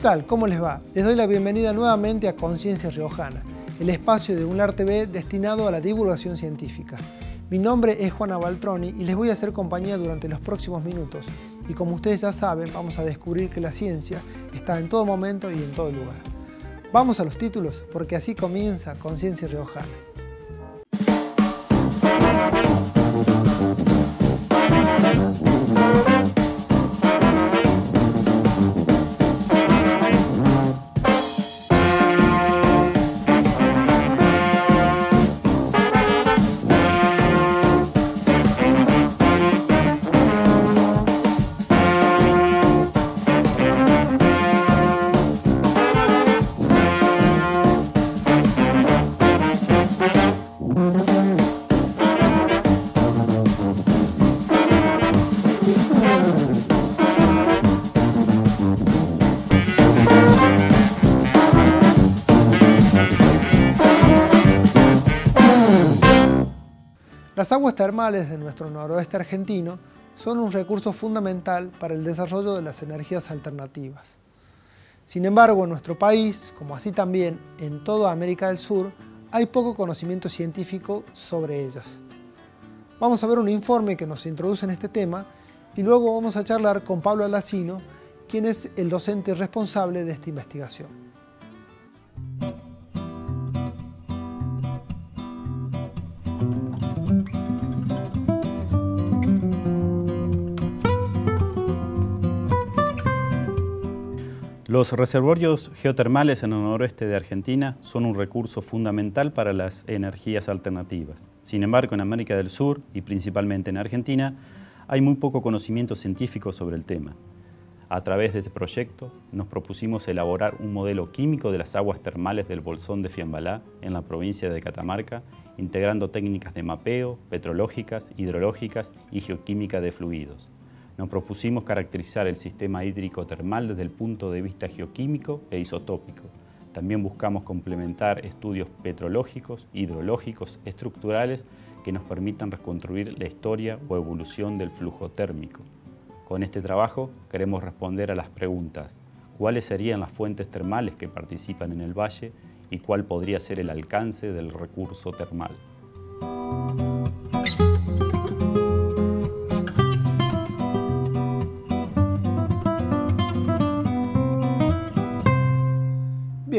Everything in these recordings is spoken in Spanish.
tal? ¿Cómo les va? Les doy la bienvenida nuevamente a Conciencia Riojana, el espacio de UNLAR TV destinado a la divulgación científica. Mi nombre es Juana Baltroni y les voy a hacer compañía durante los próximos minutos. Y como ustedes ya saben, vamos a descubrir que la ciencia está en todo momento y en todo lugar. Vamos a los títulos porque así comienza Conciencia Riojana. Las aguas termales de nuestro noroeste argentino son un recurso fundamental para el desarrollo de las energías alternativas. Sin embargo, en nuestro país, como así también en toda América del Sur, hay poco conocimiento científico sobre ellas. Vamos a ver un informe que nos introduce en este tema y luego vamos a charlar con Pablo Alacino, quien es el docente responsable de esta investigación. Los reservorios geotermales en el noroeste de Argentina son un recurso fundamental para las energías alternativas. Sin embargo, en América del Sur y principalmente en Argentina, hay muy poco conocimiento científico sobre el tema. A través de este proyecto nos propusimos elaborar un modelo químico de las aguas termales del Bolsón de Fiambalá en la provincia de Catamarca, integrando técnicas de mapeo, petrológicas, hidrológicas y geoquímica de fluidos nos propusimos caracterizar el sistema hídrico termal desde el punto de vista geoquímico e isotópico. También buscamos complementar estudios petrológicos, hidrológicos, estructurales que nos permitan reconstruir la historia o evolución del flujo térmico. Con este trabajo queremos responder a las preguntas ¿cuáles serían las fuentes termales que participan en el valle y cuál podría ser el alcance del recurso termal?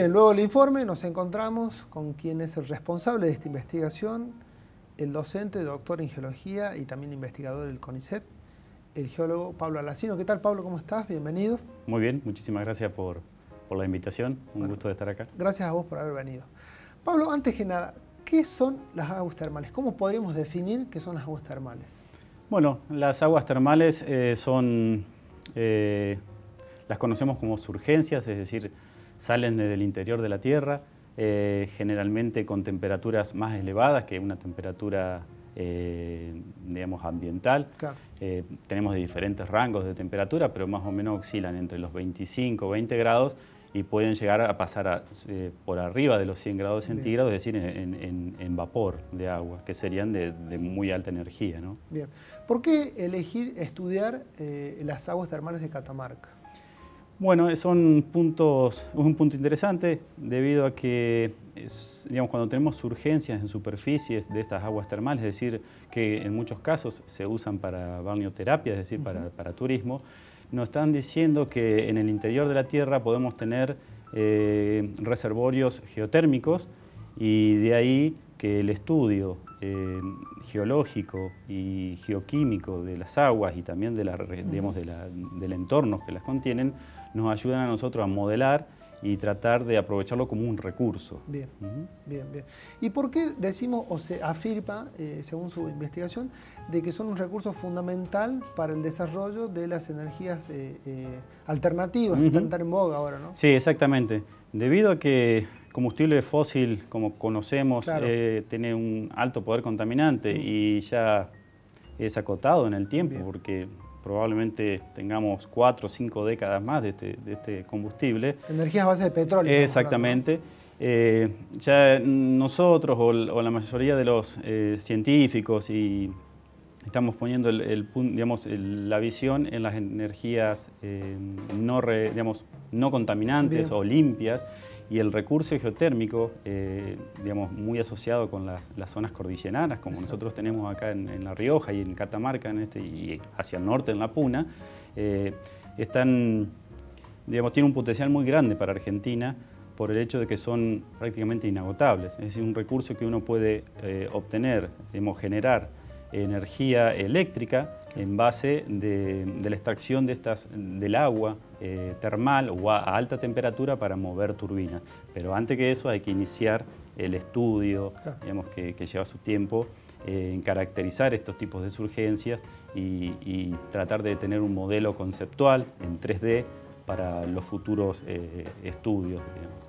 Luego del informe nos encontramos con quien es el responsable de esta investigación, el docente, doctor en geología y también investigador del CONICET, el geólogo Pablo Alacino. ¿Qué tal Pablo? ¿Cómo estás? Bienvenido. Muy bien, muchísimas gracias por, la invitación. Un gusto de estar acá. Gracias a vos por haber venido. Pablo, antes que nada, ¿qué son las aguas termales? ¿Cómo podríamos definir qué son las aguas termales? Bueno, las aguas termales eh, son, eh, las conocemos como surgencias, es decir, salen desde el interior de la Tierra, eh, generalmente con temperaturas más elevadas que una temperatura eh, digamos, ambiental. Eh, tenemos diferentes rangos de temperatura, pero más o menos oscilan entre los 25 o 20 grados y pueden llegar a pasar por arriba de los 100 grados centígrados, es decir, en, vapor de agua, que serían de, muy alta energía. ¿no? Bien. ¿Por qué elegir estudiar las aguas termales de Catamarca? Bueno, son puntos, es un punto interesante debido a que digamos, cuando tenemos urgencias en superficies de estas aguas termales, es decir, que en muchos casos se usan para balneoterapia, es decir, para, turismo, nos están diciendo que en el interior de la Tierra podemos tener eh, reservorios geotérmicos y de ahí que el estudio eh, geológico y geoquímico de las aguas y también de la, digamos, del entorno que las contienen nos ayudan a nosotros a modelar y tratar de aprovecharlo como un recurso. Bien, bien, bien. ¿Y por qué decimos o se afirma, eh, según su investigación, de que son un recurso fundamental para el desarrollo de las energías eh, eh, alternativas que están en boga ahora, ¿no? Sí, exactamente. Debido a que combustible fósil, como conocemos, tiene un alto poder contaminante y ya es acotado en el tiempo, porque probablemente tengamos cuatro o cinco décadas más de este, este combustible. Energías a base de petróleo. Exactamente. Eh, ya nosotros o, la mayoría de los eh, científicos y, estamos poniendo el, digamos, la visión en las energías eh, no, digamos, no contaminantes o limpias y el recurso geotérmico, eh, digamos, muy asociado con las, zonas cordilleranas, como nosotros tenemos acá en, La Rioja y en Catamarca en este, y hacia el norte en La Puna, eh, están, digamos, tiene un potencial muy grande para Argentina por el hecho de que son prácticamente inagotables. Es decir, un recurso que uno puede obtener, digamos, generar energía eléctrica en base de, la extracción de estas, del agua eh, termal o a, alta temperatura para mover turbinas. Pero antes que eso hay que iniciar el estudio, digamos, que, lleva su tiempo eh, en caracterizar estos tipos de surgencias y, tratar de tener un modelo conceptual en 3D para los futuros eh, estudios.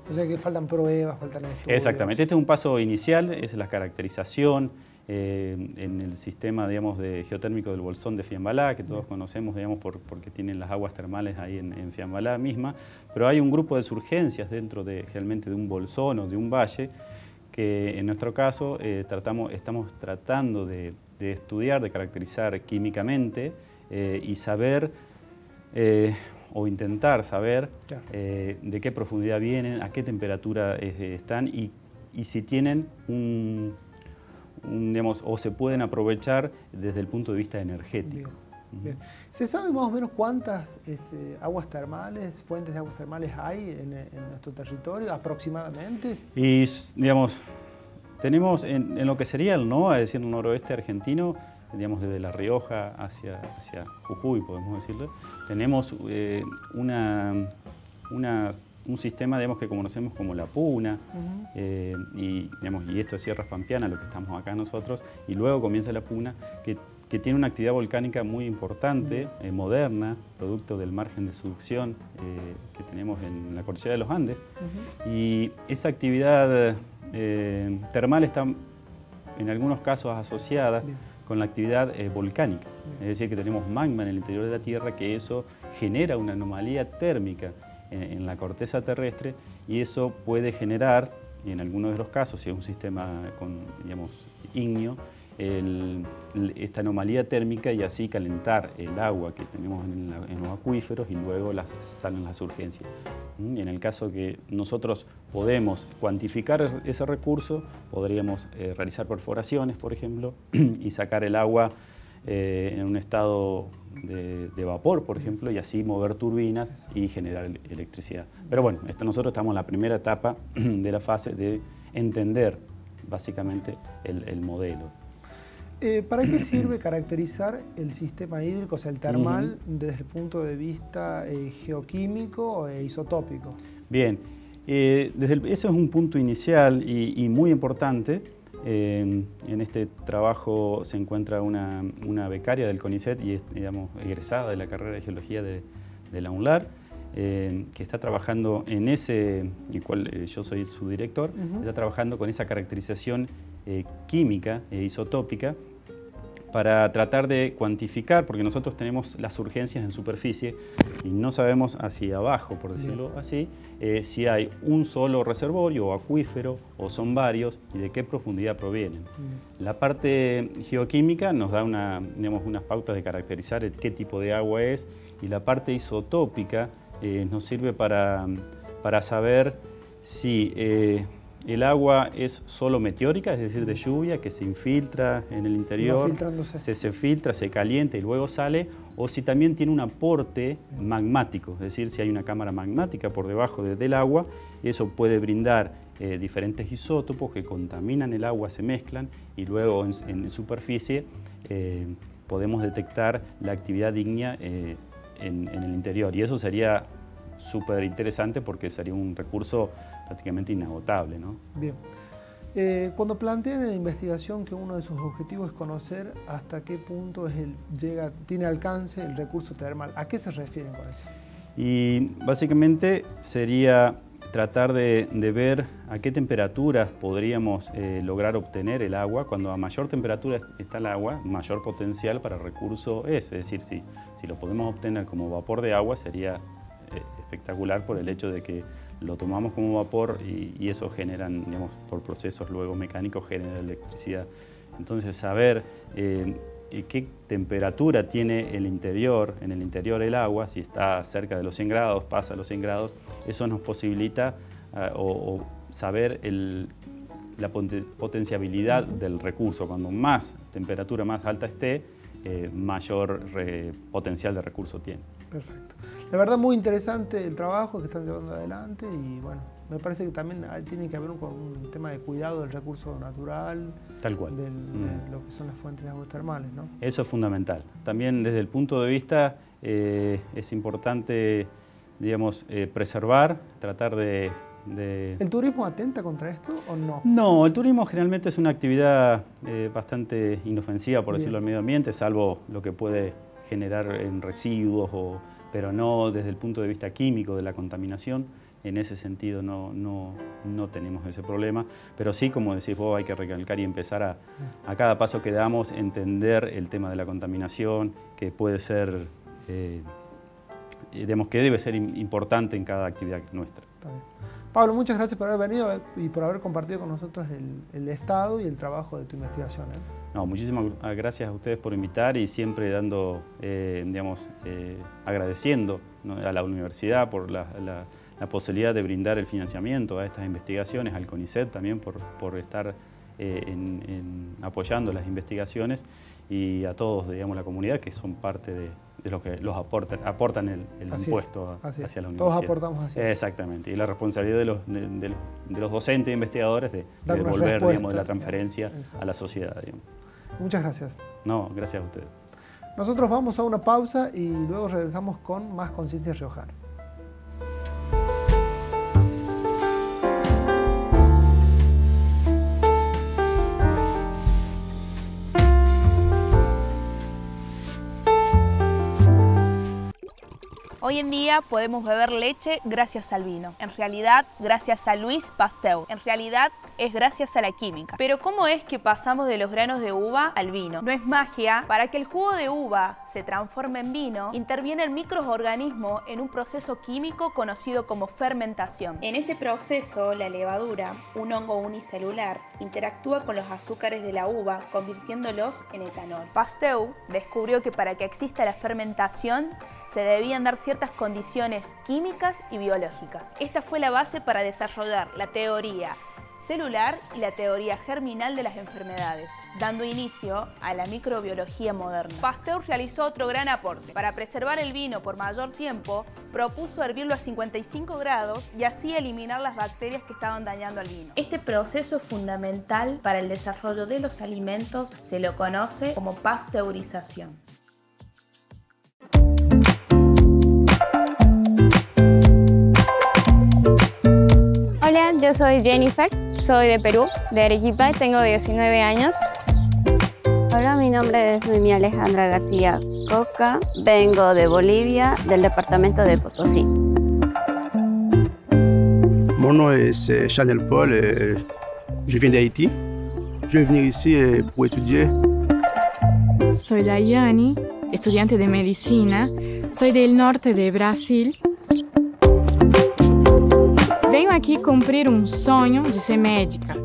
O sea que faltan pruebas, faltan estudios. Exactamente, este es un paso inicial, es la caracterización, eh, en el sistema digamos, de geotérmico del Bolsón de Fiambalá, que todos conocemos digamos, porque tienen las aguas termales ahí en, Fiambalá misma, pero hay un grupo de surgencias dentro de, realmente de un bolsón o de un valle que en nuestro caso eh, tratamos, estamos tratando de, estudiar, de caracterizar químicamente eh, y saber o intentar saber de qué profundidad vienen, a qué temperatura están y, y si tienen un, o se pueden aprovechar desde el punto de vista energético. ¿Se sabe más o menos cuántas este, aguas termales, fuentes de aguas termales hay en, nuestro territorio aproximadamente? Y, digamos, tenemos en, lo que sería el NOA, es decir, el noroeste argentino, digamos, desde La Rioja hacia, hacia Jujuy, podemos decirlo, tenemos eh, una, unas un sistema digamos, que conocemos como la puna, eh, y, digamos, y esto es Sierras Pampiana, lo que estamos acá nosotros, y luego comienza la puna, que, que tiene una actividad volcánica muy importante, eh, moderna, producto del margen de subducción eh, que tenemos en la cordillera de los Andes, y esa actividad termal está en algunos casos asociada con la actividad volcánica, es decir, que tenemos magma en el interior de la Tierra, que eso genera una anomalía térmica en, la corteza terrestre y eso puede generar, y en algunos de los casos, si es un sistema con, digamos, ígneo, esta anomalía térmica y así calentar el agua que tenemos en, los acuíferos y luego las, salen las urgencias. ¿Mm? En el caso que nosotros podemos cuantificar ese recurso, podríamos eh, realizar perforaciones, por ejemplo, y sacar el agua eh, en un estado de, vapor, por ejemplo, y así mover turbinas y generar electricidad. Pero bueno, esto, nosotros estamos en la primera etapa de la fase de entender básicamente el, modelo. Eh, ¿Para qué sirve caracterizar el sistema hídrico, o sea, el termal, desde el punto de vista eh, geoquímico e isotópico? Bien, desde ese es un punto inicial y muy importante en este trabajo se encuentra una, becaria del CONICET y es digamos, egresada de la carrera de Geología de, la UNLAR, que está trabajando en ese, y cual eh, yo soy su director, está trabajando con esa caracterización eh, química e isotópica para tratar de cuantificar, porque nosotros tenemos las urgencias en superficie y no sabemos hacia abajo, por decirlo así, eh, si hay un solo reservorio o acuífero o son varios y de qué profundidad provienen. La parte geoquímica nos da una, digamos, unas pautas de caracterizar qué tipo de agua es y la parte isotópica eh, nos sirve para, para saber si eh, el agua es solo meteórica, es decir, de lluvia, que se infiltra en el interior, se, se, filtra, se calienta y luego sale, o si también tiene un aporte magmático, es decir, si hay una cámara magmática por debajo del agua, eso puede brindar eh, diferentes isótopos que contaminan el agua, se mezclan y luego en, superficie eh, podemos detectar la actividad ígnea eh, en, en el interior. Y eso sería súper interesante porque sería un recurso prácticamente inagotable. ¿no? Bien. Eh, cuando plantean en la investigación que uno de sus objetivos es conocer hasta qué punto es el, llega, tiene alcance el recurso termal, ¿a qué se refieren con eso? Y básicamente sería tratar de, ver a qué temperaturas podríamos eh, lograr obtener el agua. Cuando a mayor temperatura está el agua, mayor potencial para el recurso es. Es decir, si, si lo podemos obtener como vapor de agua, sería espectacular por el hecho de que lo tomamos como vapor y, eso generan, digamos, por procesos luego mecánicos genera electricidad. Entonces saber eh, qué temperatura tiene el interior, en el interior el agua, si está cerca de los 100 grados, pasa a los 100 grados, eso nos posibilita o, saber la potenciabilidad del recurso. Cuando más temperatura más alta esté, eh, mayor potencial de recurso tiene. Perfecto. La verdad muy interesante el trabajo que están llevando adelante y bueno, me parece que también tiene que haber un, un tema de cuidado del recurso natural, Tal cual. de mm. lo que son las fuentes de aguas termales. ¿no? Eso es fundamental. También desde el punto de vista eh, es importante digamos, eh, preservar, tratar de ¿El turismo atenta contra esto o no? No, el turismo generalmente es una actividad eh, bastante inofensiva, por decirlo, al medio ambiente, salvo lo que puede generar en residuos, o, pero no desde el punto de vista químico de la contaminación. En ese sentido no, no, no tenemos ese problema, pero sí, como decís vos, hay que recalcar y empezar a, a cada paso que damos, entender el tema de la contaminación, que puede ser, eh, digamos, que debe ser importante en cada actividad nuestra. Pablo, muchas gracias por haber venido y por haber compartido con nosotros el, estado y el trabajo de tu investigación. ¿eh? No, muchísimas gracias a ustedes por invitar y siempre dando, eh, digamos, eh, agradeciendo a la universidad por la, posibilidad de brindar el financiamiento a estas investigaciones, al CONICET también por, por estar apoyando las investigaciones y a todos, digamos, la comunidad que son parte de, de lo que los aportan, aportan el, impuesto hacia la universidad. Todos aportamos hacia Exactamente. Y la responsabilidad de los, de, los docentes e investigadores de, devolver digamos, de la transferencia a la sociedad. Muchas gracias. No, gracias a ustedes. Nosotros vamos a una pausa y luego regresamos con más Conciencia Riojana. Hoy en día podemos beber leche gracias al vino, en realidad gracias a Luis Pasteur, en realidad es gracias a la química. Pero ¿cómo es que pasamos de los granos de uva al vino? No es magia, para que el jugo de uva se transforme en vino, interviene el microorganismo en un proceso químico conocido como fermentación. En ese proceso, la levadura, un hongo unicelular, interactúa con los azúcares de la uva, convirtiéndolos en etanol. Pasteur descubrió que para que exista la fermentación, se debían dar ciertas condiciones químicas y biológicas. Esta fue la base para desarrollar la teoría celular y la teoría germinal de las enfermedades, dando inicio a la microbiología moderna. Pasteur realizó otro gran aporte. Para preservar el vino por mayor tiempo, propuso hervirlo a 55 grados y así eliminar las bacterias que estaban dañando al vino. Este proceso fundamental para el desarrollo de los alimentos se lo conoce como pasteurización. Yo soy Jennifer, soy de Perú, de Arequipa, tengo 19 años. Hola, mi nombre es Noemí Alejandra García Coca, vengo de Bolivia, del departamento de Potosí. Mon nom est Chanel Paul, je viens d'Haïti. Je vais venir ici pour étudier. Soy Dayani, estudiante de medicina. Soy del norte de Brasil cumplir un sueño de ser médica.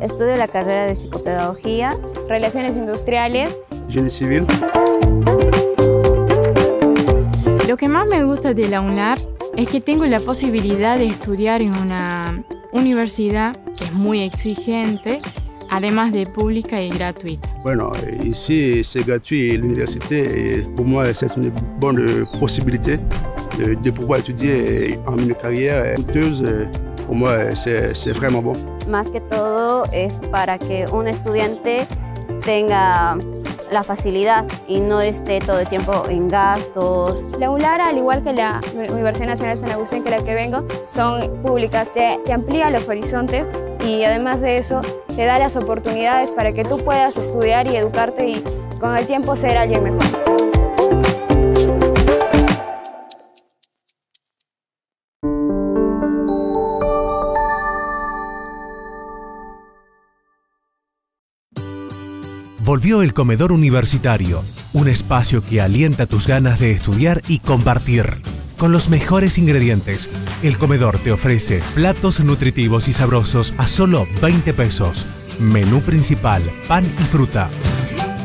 Estudio la carrera de psicopedagogía, relaciones industriales, génie civil. Lo que más me gusta de la UNLAR es que tengo la posibilidad de estudiar en una universidad que es muy exigente, además de pública y gratuita. Bueno, ici c'est gratuit l'université et pour moi c'est une bonne possibilité de, pouvoir étudier en une carrière coûteuse, pour moi, c'est vraiment bon. Más que todo es para que un estudiante tenga la facilidad y no esté todo el tiempo en gastos. La ULARA, al igual que la Universidad Nacional de San Agustín, que la que vengo, son públicas, te, te amplía los horizontes y además de eso te da las oportunidades para que tú puedas estudiar y educarte y con el tiempo ser alguien mejor. Volvió el comedor universitario, un espacio que alienta tus ganas de estudiar y compartir. Con los mejores ingredientes, el comedor te ofrece platos nutritivos y sabrosos a solo 20 pesos. Menú principal, pan y fruta.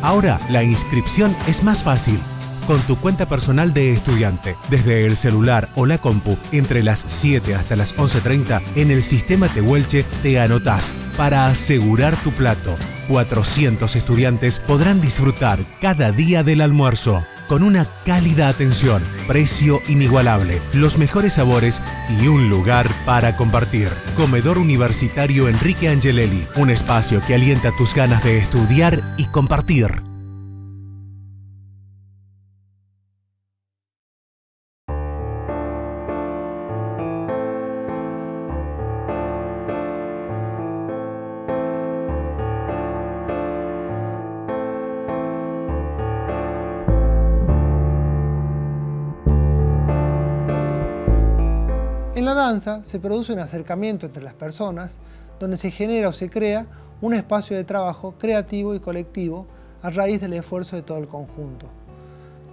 Ahora la inscripción es más fácil. Con tu cuenta personal de estudiante, desde el celular o la compu, entre las 7 hasta las 11.30, en el sistema Tehuelche te anotás para asegurar tu plato. 400 estudiantes podrán disfrutar cada día del almuerzo con una cálida atención, precio inigualable, los mejores sabores y un lugar para compartir. Comedor Universitario Enrique Angelelli, un espacio que alienta tus ganas de estudiar y compartir. Se produce un acercamiento entre las personas donde se genera o se crea un espacio de trabajo creativo y colectivo a raíz del esfuerzo de todo el conjunto.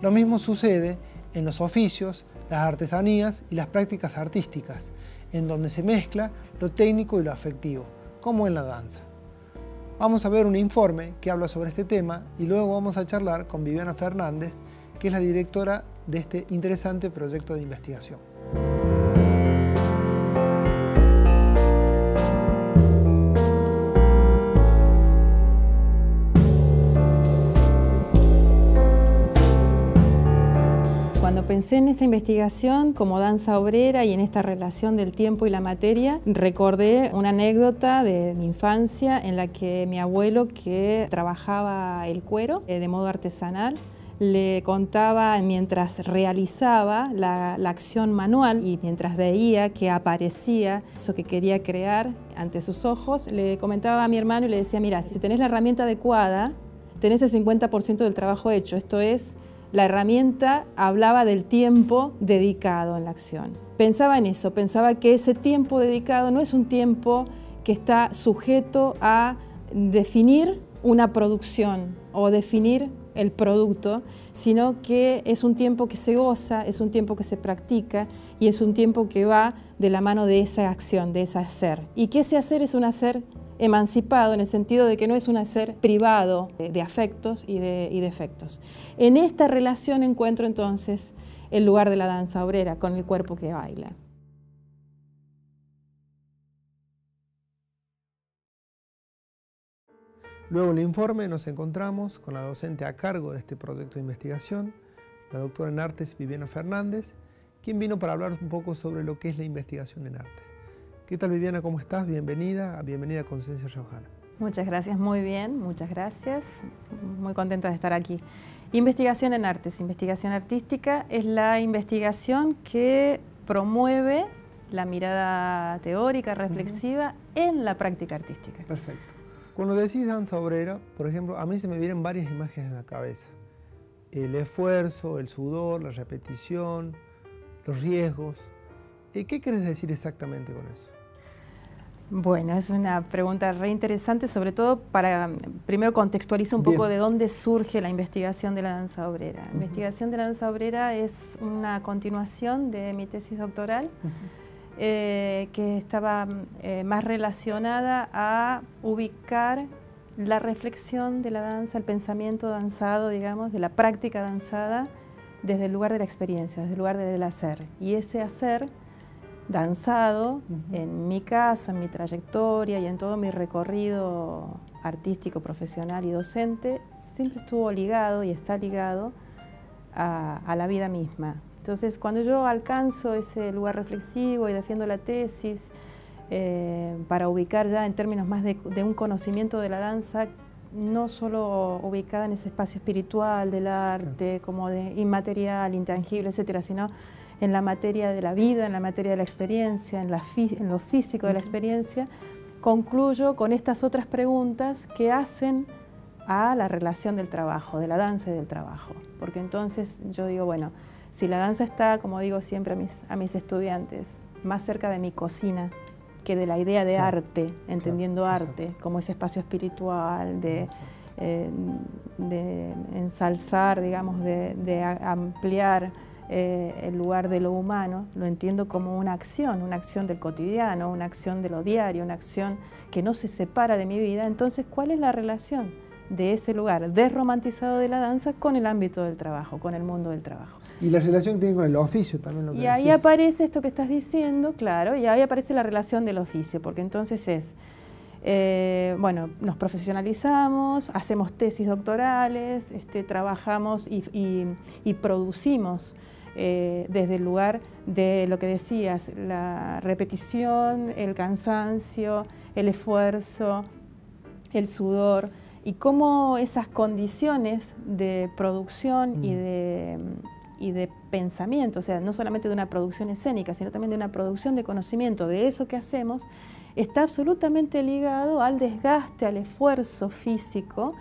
Lo mismo sucede en los oficios, las artesanías y las prácticas artísticas, en donde se mezcla lo técnico y lo afectivo, como en la danza. Vamos a ver un informe que habla sobre este tema y luego vamos a charlar con Viviana Fernández, que es la directora de este interesante proyecto de investigación. En esta investigación como danza obrera y en esta relación del tiempo y la materia, recordé una anécdota de mi infancia en la que mi abuelo, que trabajaba el cuero eh, de modo artesanal, le contaba mientras realizaba la, la, acción manual y mientras veía que aparecía eso que quería crear ante sus ojos, le comentaba a mi hermano y le decía, mira, si tenés la herramienta adecuada, tenés el 50% del trabajo hecho, esto es, la herramienta hablaba del tiempo dedicado en la acción. Pensaba en eso, pensaba que ese tiempo dedicado no es un tiempo que está sujeto a definir una producción o definir el producto, sino que es un tiempo que se goza, es un tiempo que se practica y es un tiempo que va de la mano de esa acción, de ese hacer. Y que ese hacer es un hacer emancipado en el sentido de que no es un hacer privado de, afectos y de. En esta relación encuentro entonces el lugar de la danza obrera con el cuerpo que baila. Luego del informe nos encontramos con la docente a cargo de este proyecto de investigación, la doctora en artes Viviana Fernández, quien vino para hablar un poco sobre lo que es la investigación en artes. ¿Qué tal Viviana? ¿Cómo estás? Bienvenida, bienvenida a Conciencia Riojana. Muchas gracias, muy bien, muchas gracias. Muy contenta de estar aquí. Investigación en artes, investigación artística es la investigación que promueve la mirada teórica, reflexiva uh -huh. en la práctica artística. Perfecto. Cuando decís danza obrera, por ejemplo, a mí se me vienen varias imágenes en la cabeza. El esfuerzo, el sudor, la repetición, los riesgos. ¿Qué quieres decir exactamente con eso? Bueno, es una pregunta re interesante, sobre todo para, primero contextualizar un poco de dónde surge la investigación de la danza obrera. La uh -huh. investigación de la danza obrera es una continuación de mi tesis doctoral. Uh -huh. Eh, que estaba eh, más relacionada a ubicar la reflexión de la danza, el pensamiento danzado, digamos, de la práctica danzada, desde el lugar de la experiencia, desde el lugar del hacer. Y ese hacer danzado, uh -huh. en mi caso, en mi trayectoria y en todo mi recorrido artístico, profesional y docente, siempre estuvo ligado y está ligado a, a la vida misma, entonces, cuando yo alcanzo ese lugar reflexivo y defiendo la tesis, eh, para ubicar ya en términos más de, de, un conocimiento de la danza, no solo ubicada en ese espacio espiritual del arte, como de inmaterial, intangible, etcétera, sino en la materia de la vida, en la materia de la experiencia, en, la en lo físico de la experiencia, concluyo con estas otras preguntas que hacen a la relación del trabajo, de la danza y del trabajo. Porque entonces yo digo, bueno, si la danza está, como digo siempre a mis, a mis estudiantes, más cerca de mi cocina que de la idea de claro, arte, entendiendo claro, arte exacto. como ese espacio espiritual, de, eh, de ensalzar, digamos, de, de ampliar eh, el lugar de lo humano, lo entiendo como una acción, una acción del cotidiano, una acción de lo diario, una acción que no se separa de mi vida. Entonces, ¿cuál es la relación de ese lugar desromantizado de la danza con el ámbito del trabajo, con el mundo del trabajo. Y la relación que tiene con el oficio también lo que Y ahí aparece esto que estás diciendo, claro, y ahí aparece la relación del oficio, porque entonces es, eh, bueno, nos profesionalizamos, hacemos tesis doctorales, este, trabajamos y, producimos eh, desde el lugar de lo que decías, la repetición, el cansancio, el esfuerzo, el sudor, y cómo esas condiciones de producción y mm. de y de pensamiento, o sea, no solamente de una producción escénica, sino también de una producción de conocimiento de eso que hacemos, está absolutamente ligado al desgaste, al esfuerzo físico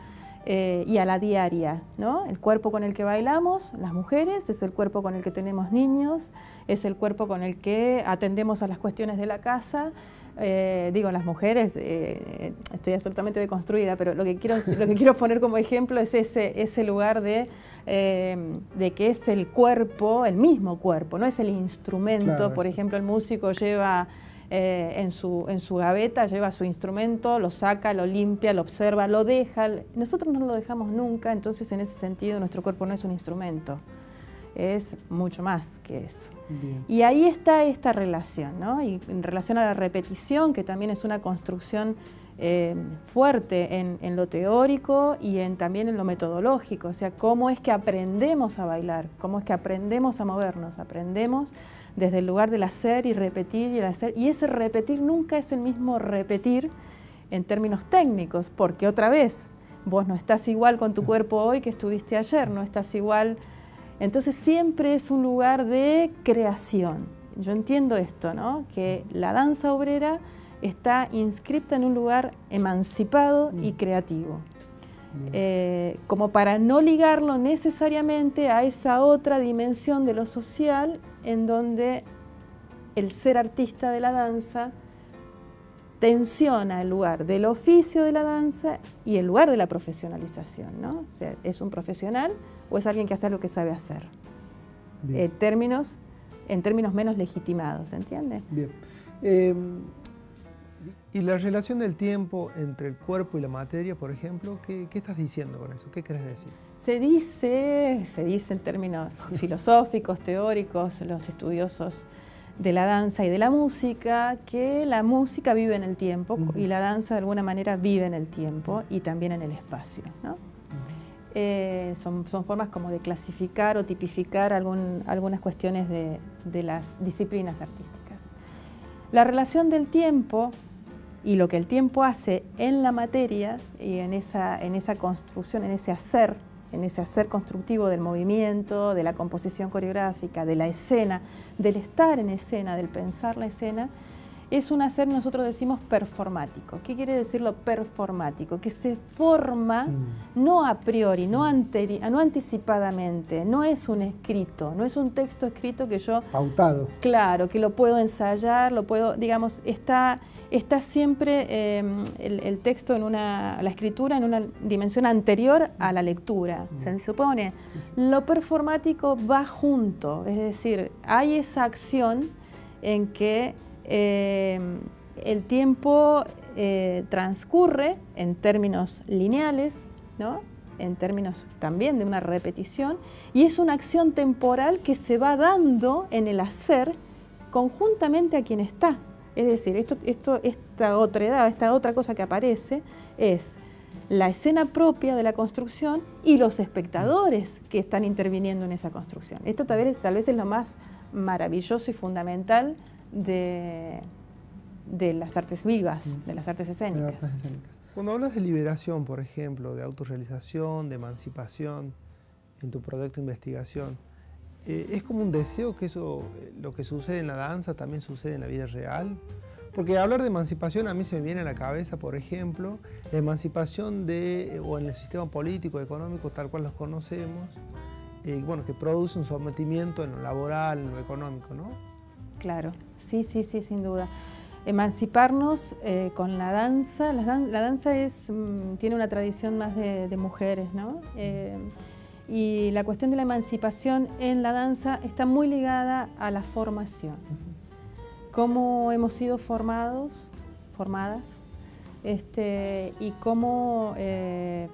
eh, y a la diaria. ¿no? El cuerpo con el que bailamos, las mujeres, es el cuerpo con el que tenemos niños, es el cuerpo con el que atendemos a las cuestiones de la casa. Eh, digo, las mujeres, eh, estoy absolutamente deconstruida, pero lo que, quiero, lo que quiero poner como ejemplo es ese, ese lugar de de que es el cuerpo, el mismo cuerpo, no es el instrumento. Por ejemplo, el músico lleva eh, en, su, en su gaveta, lleva su instrumento, lo saca, lo limpia, lo observa, lo deja. Nosotros no lo dejamos nunca, entonces en ese sentido nuestro cuerpo no es un instrumento, es mucho más que eso. Y ahí está esta relación, ¿no? Y en relación a la repetición, que también es una construcción eh, fuerte en, lo teórico y en, también en lo metodológico, o sea, cómo es que aprendemos a bailar, cómo es que aprendemos a movernos, aprendemos desde el lugar del hacer y repetir y el hacer, y ese repetir nunca es el mismo repetir en términos técnicos, porque otra vez, vos no estás igual con tu cuerpo hoy que estuviste ayer, no estás igual, entonces siempre es un lugar de creación. Yo entiendo esto, ¿no? Que la danza obrera está inscripta en un lugar emancipado y mm. creativo. Eh, como para no ligarlo necesariamente a esa otra dimensión de lo social en donde el ser artista de la danza tensiona el lugar del oficio de la danza y el lugar de la profesionalización, ¿no? O sea, ¿es un profesional o es alguien que hace lo que sabe hacer? En términos, en términos menos legitimados, ¿entiende? Bien. Em, ¿Y la relación del tiempo entre el cuerpo y la materia, por ejemplo? ¿Qué, estás diciendo con eso? ¿Qué querés decir? Se dice, se dice en términos filosóficos, teóricos, los estudiosos de la danza y de la música, que la música vive en el tiempo y la danza de alguna manera vive en el tiempo y también en el espacio. Eh, son, formas como de clasificar o tipificar algunas cuestiones de, de las disciplinas artísticas. La relación del tiempo y lo que el tiempo hace en la materia y en esa, en esa construcción, en ese hacer, en ese hacer constructivo del movimiento, de la composición coreográfica, de la escena, del estar en escena, del pensar la escena, es un hacer, nosotros decimos, performático. ¿Qué quiere decir lo performático? Que se forma mm. no a priori, no, no anticipadamente, no es un escrito, no es un texto escrito que yo... Pautado. Claro, que lo puedo ensayar, lo puedo, digamos, está está siempre em, el, texto en una, la escritura en una dimensión anterior a la lectura. Se supone, lo performático va junto, es decir, hay esa acción en que em, el tiempo eh, transcurre en términos lineales, ¿no? en términos también de una repetición, y es una acción temporal que se va dando en el hacer conjuntamente a quien está. Es decir, esto, esto, esta otra edad, esta otra cosa que aparece es la escena propia de la construcción y los espectadores que están interviniendo en esa construcción. Esto tal vez, tal vez es lo más maravilloso y fundamental de, de las artes vivas, mm. de las artes escénicas. Cuando hablas de liberación, por ejemplo, de autorrealización, de emancipación en tu proyecto de investigación, eh, ¿Es como un deseo que eso, eh, lo que sucede en la danza también sucede en la vida real? Porque hablar de emancipación a mí se me viene a la cabeza, por ejemplo, la emancipación de, o en el sistema político, económico, tal cual los conocemos, eh, bueno, que produce un sometimiento en lo laboral, en lo económico, ¿no? Claro, sí, sí, sí, sin duda. Emanciparnos con la danza, la, danza es, mm, tiene una tradición más de, mujeres, ¿no? Y la cuestión de la emancipación en la danza está muy ligada a la formación. Cómo hemos sido formados, formadas, este, y cómo eh,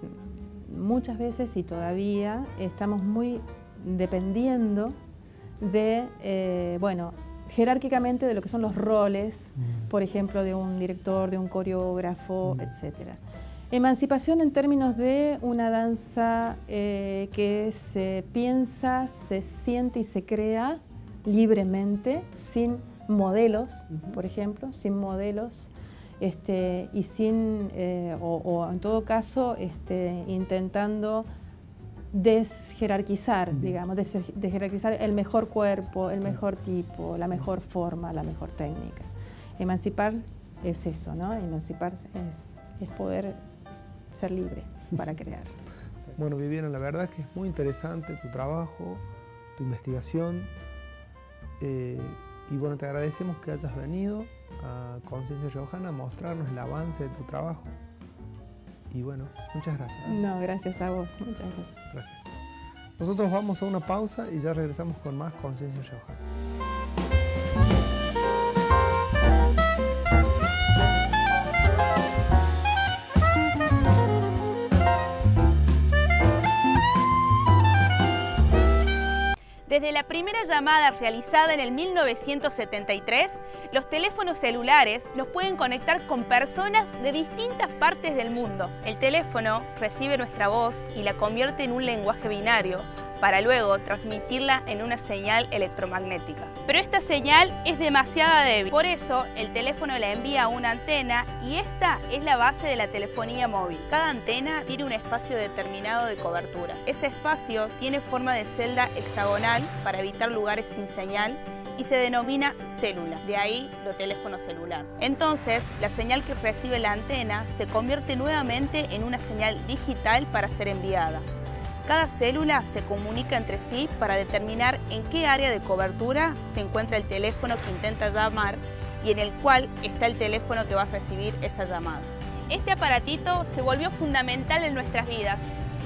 muchas veces y todavía estamos muy dependiendo de, eh, bueno, jerárquicamente de lo que son los roles, mm. por ejemplo, de un director, de un coreógrafo, mm. etc. Emancipación en términos de una danza eh, que se piensa, se siente y se crea libremente, sin modelos, por ejemplo, sin modelos, este, y sin, eh, o, en todo caso, este, intentando desjerarquizar, digamos, desjerarquizar el mejor cuerpo, el mejor tipo, la mejor forma, la mejor técnica. Emancipar es eso, ¿no? Emancipar es, es poder ser libre para crear. Bueno, Viviana, la verdad es que es muy interesante tu trabajo, tu investigación. Eh, y bueno, te agradecemos que hayas venido a Conciencia Riojana a mostrarnos el avance de tu trabajo. Y bueno, muchas gracias. No, gracias a vos. Muchas gracias. Gracias. Nosotros vamos a una pausa y ya regresamos con más Conciencia Riojana. Desde la primera llamada realizada en el 1973, los teléfonos celulares nos pueden conectar con personas de distintas partes del mundo. El teléfono recibe nuestra voz y la convierte en un lenguaje binario, para luego transmitirla en una señal electromagnética. Pero esta señal es demasiado débil, por eso el teléfono la envía a una antena y esta es la base de la telefonía móvil. Cada antena tiene un espacio determinado de cobertura. Ese espacio tiene forma de celda hexagonal para evitar lugares sin señal y se denomina célula, de ahí lo teléfono celular. Entonces, la señal que recibe la antena se convierte nuevamente en una señal digital para ser enviada. Cada célula se comunica entre sí para determinar en qué área de cobertura se encuentra el teléfono que intenta llamar y en el cual está el teléfono que va a recibir esa llamada. Este aparatito se volvió fundamental en nuestras vidas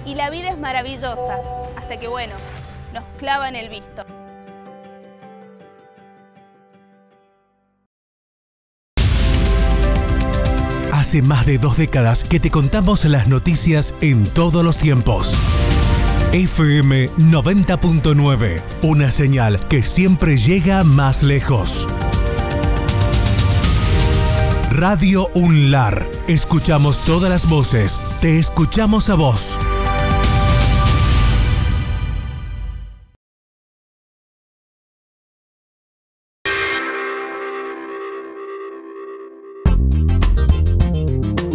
y la vida es maravillosa hasta que, bueno, nos clava en el visto. Hace más de dos décadas que te contamos las noticias en todos los tiempos. FM 90.9, una señal que siempre llega más lejos. Radio UNLAR, escuchamos todas las voces, te escuchamos a vos.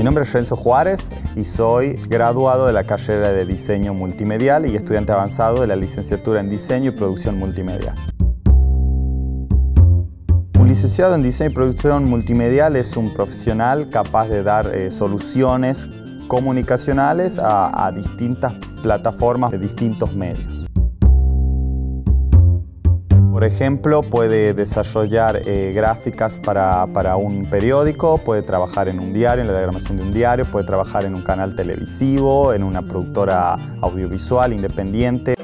Mi nombre es Renzo Juárez y soy graduado de la carrera de Diseño Multimedial y estudiante avanzado de la licenciatura en Diseño y Producción Multimedia. Un licenciado en Diseño y Producción Multimedial es un profesional capaz de dar eh, soluciones comunicacionales a distintas plataformas de distintos medios. Por ejemplo, puede desarrollar eh, gráficas para, para, un periódico, puede trabajar en un diario, en la diagramación de un diario, puede trabajar en un canal televisivo, en una productora audiovisual independiente.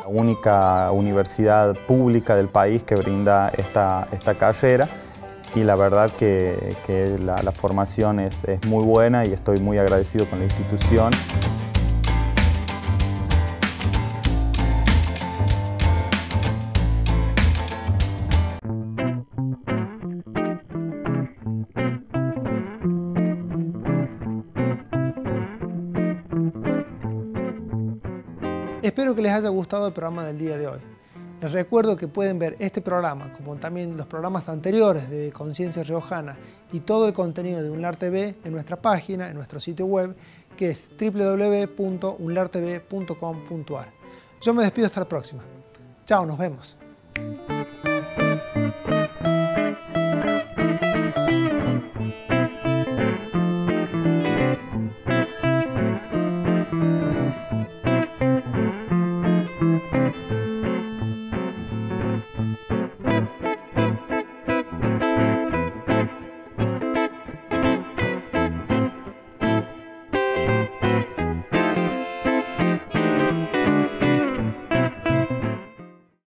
La única universidad pública del país que brinda esta, esta carrera y la verdad que, la, formación es, es muy buena y estoy muy agradecido con la institución. Espero que les haya gustado el programa del día de hoy. Les recuerdo que pueden ver este programa, como también los programas anteriores de Conciencia Riojana y todo el contenido de UNLAR TV en nuestra página, en nuestro sitio web, que es www.unlartv.com.ar. Yo me despido hasta la próxima. Chao, nos vemos.